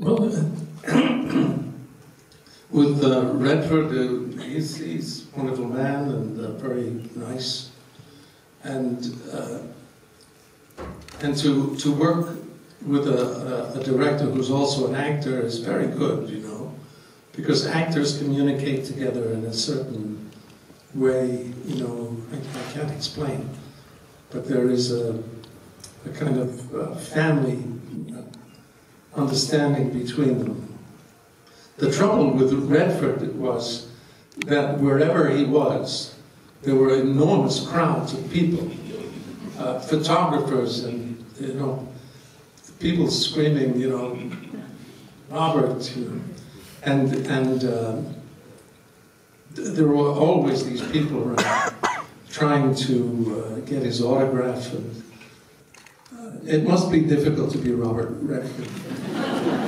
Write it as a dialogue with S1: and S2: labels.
S1: Well, with uh, Redford, uh, he's, he's a wonderful man and uh, very nice. And, uh, and to, to work with a, a, a director who's also an actor is very good, you know, because actors communicate together in a certain way, you know, I, I can't explain. But there is a, a kind of uh, family understanding between them. The trouble with Redford was that wherever he was, there were enormous crowds of people, uh, photographers and, you know, people screaming, you know, Robert, you know, and, and uh, there were always these people around trying to uh, get his autograph. And, it must be difficult to be Robert Redford.